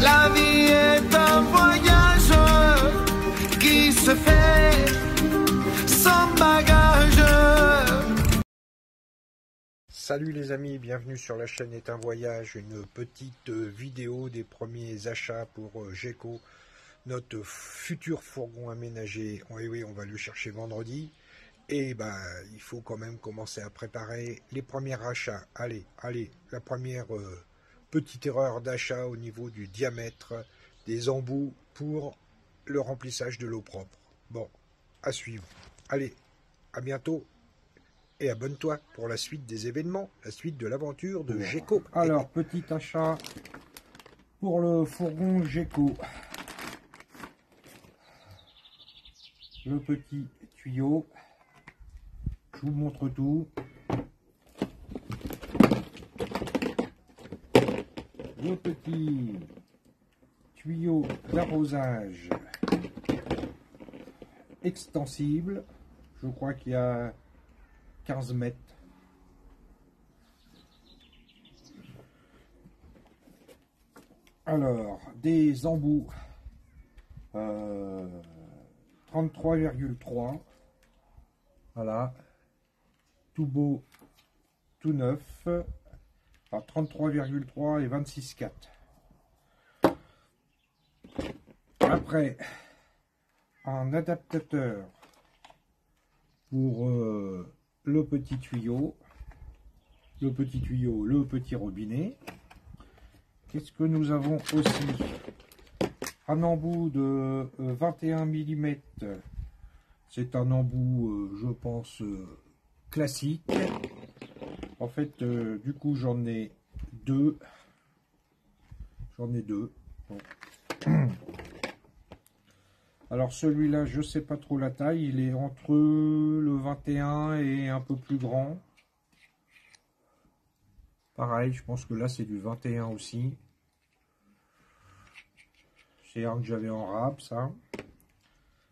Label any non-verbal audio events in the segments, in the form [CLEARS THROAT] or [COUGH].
La vie est un voyage qui se fait sans bagage. Salut les amis, bienvenue sur la chaîne est un voyage, une petite vidéo des premiers achats pour euh, GECO, notre futur fourgon aménagé. Oui, oui, on va le chercher vendredi. Et ben, il faut quand même commencer à préparer les premiers achats. Allez, allez, la première euh, petite erreur d'achat au niveau du diamètre des embouts pour le remplissage de l'eau propre. Bon, à suivre. Allez, à bientôt et abonne-toi pour la suite des événements, la suite de l'aventure de GECO. Alors, petit achat pour le fourgon GECO. Le petit tuyau. Je vous montre tout. Le petit tuyau d'arrosage extensible. Je crois qu'il y a 15 mètres. Alors, des embouts euh, 33,3. Voilà. Tout beau, tout neuf. À 33,3 et 26,4. Après, un adaptateur pour euh, le petit tuyau, le petit tuyau, le petit robinet. Qu'est-ce que nous avons aussi? Un embout de 21 mm. C'est un embout, euh, je pense, euh, classique. En fait, euh, du coup, j'en ai deux. J'en ai deux. [CLEARS THROAT] Alors celui-là, je sais pas trop la taille. Il est entre le 21 et un peu plus grand. Pareil, je pense que là, c'est du 21 aussi. C'est un que j'avais en rap, ça.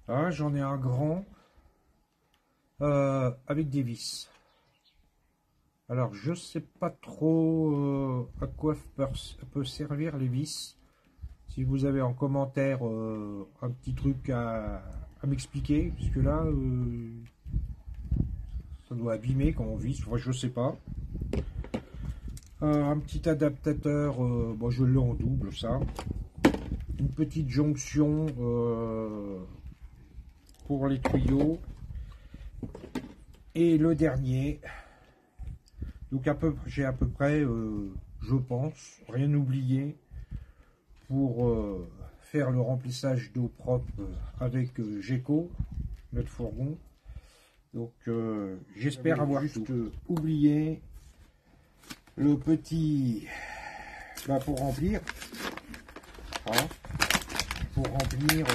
Là, j'en ai un grand euh, avec des vis. Alors, je sais pas trop euh, à quoi peut servir les vis. Si vous avez en commentaire euh, un petit truc à, m'expliquer, puisque là, euh, ça doit abîmer quand on visse, enfin, je sais pas. Un petit adaptateur, bon, je l'ai en double, ça. Une petite jonction pour les tuyaux. Et le dernier, donc j'ai à peu près, je pense, rien oublié, pour euh, faire le remplissage d'eau propre avec euh, GECO, notre fourgon. Donc euh, j'espère avoir juste oublié le petit bah, pour remplir. Voilà, pour remplir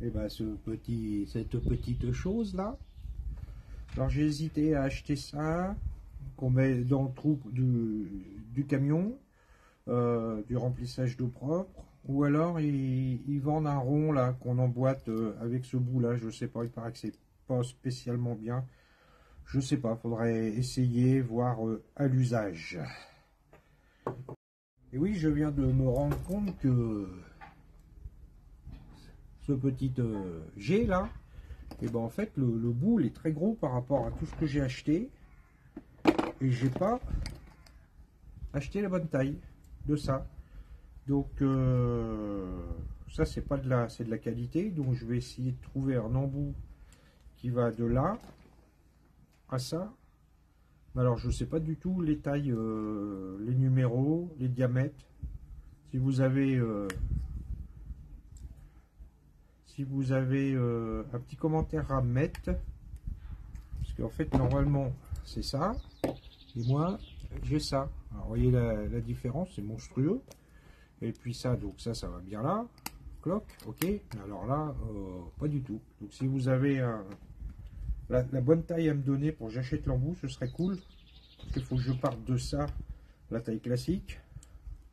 et bah, ce petit, cette petite chose là. Alors j'ai hésité à acheter ça qu'on met dans le trou du, du camion euh, du remplissage d'eau propre, ou alors ils, vendent un rond là qu'on emboîte euh, avec ce bout là, je sais pas, il paraît que c'est pas spécialement bien. Je sais pas, faudrait essayer, voir euh, à l'usage. Et oui, je viens de me rendre compte que ce petit G là, et ben en fait le, le bout est très gros par rapport à tout ce que j'ai acheté et j'ai pas acheté la bonne taille de ça. Donc euh, ça c'est pas de la c'est de la qualité. Donc je vais essayer de trouver un embout qui va de là à ça. Alors je sais pas du tout les tailles, euh, les numéros, les diamètres. Si vous avez euh, si vous avez un petit commentaire à mettre, parce qu'en fait normalement c'est ça, et moi j'ai ça. voyez la, différence, c'est monstrueux. Et puis ça, donc ça, ça va bien là. Cloque, ok. Alors là, euh, pas du tout. Donc si vous avez la, bonne taille à me donner pour j'achète l'embout, ce serait cool. Parce qu'il faut que je parte de ça, la taille classique,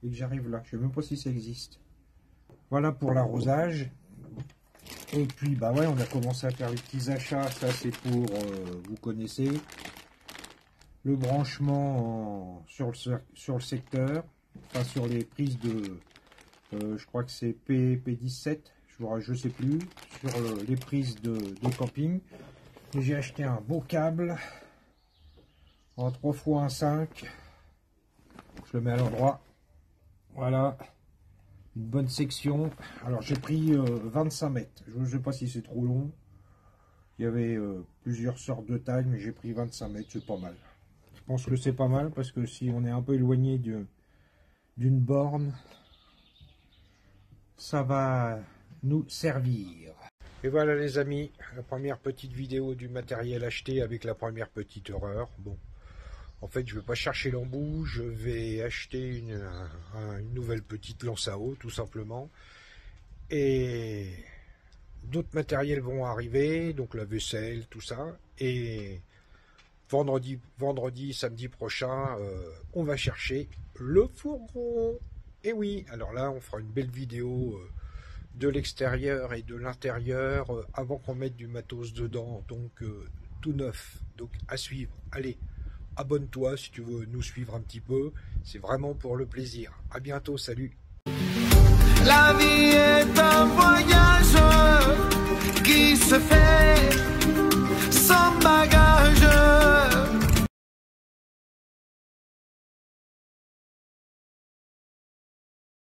et que j'arrive là. Je sais même pas si ça existe. Voilà pour l'arrosage. Et puis, bah ouais, on a commencé à faire les petits achats. Ça, c'est pour, euh, vous connaissez, le branchement sur, le, sur le secteur. enfin sur les prises de, euh, je crois que c'est P, P17, je ne sais plus, sur les prises de, camping. J'ai acheté un beau câble en 3 x 1 5. Je le mets à l'endroit. Voilà. Une bonne section. Alors j'ai pris 25 euh, mètres. Je ne sais pas si c'est trop long. Il y avait euh, plusieurs sortes de tailles, mais j'ai pris 25 mètres, c'est pas mal. Je pense que c'est pas mal parce que si on est un peu éloigné d'une borne, ça va nous servir. Et voilà les amis, la première petite vidéo du matériel acheté avec la première petite erreur. Bon, en fait je vais pas chercher l'embout, je vais acheter une, une nouvelle petite lance à eau tout simplement. Et d'autres matériels vont arriver, donc la vaisselle, tout ça. Et vendredi, vendredi samedi prochain, euh, on va chercher le fourgon. Et oui, alors là, on fera une belle vidéo euh, de l'extérieur et de l'intérieur euh, avant qu'on mette du matos dedans, donc tout neuf. Donc à suivre. Allez, abonne-toi si tu veux nous suivre un petit peu. C'est vraiment pour le plaisir. À bientôt, salut. La vie est un